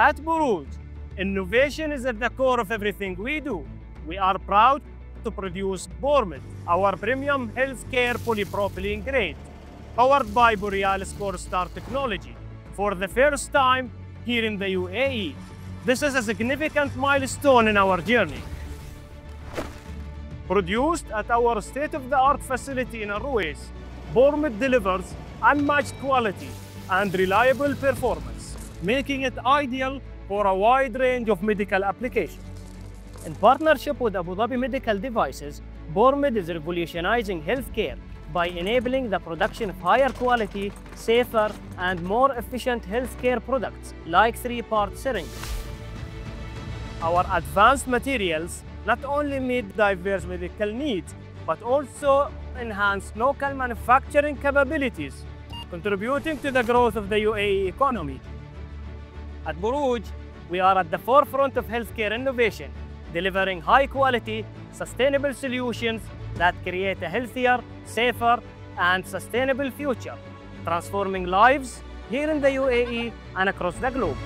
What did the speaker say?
At Borouge, innovation is at the core of everything we do. We are proud to produce Bormed, our premium healthcare polypropylene grade, powered by Borealis Star technology, for the first time here in the UAE. This is a significant milestone in our journey. Produced at our state-of-the-art facility in Ruwais, Bormed delivers unmatched quality and reliable performance, making it ideal for a wide range of medical applications. In partnership with Abu Dhabi Medical Devices, Bormed is revolutionizing healthcare by enabling the production of higher quality, safer, and more efficient healthcare products like three-part syringes. Our advanced materials not only meet diverse medical needs, but also enhance local manufacturing capabilities, contributing to the growth of the UAE economy. At Borouge, we are at the forefront of healthcare innovation, delivering high quality, sustainable solutions that create a healthier, safer, and sustainable future, transforming lives here in the UAE and across the globe.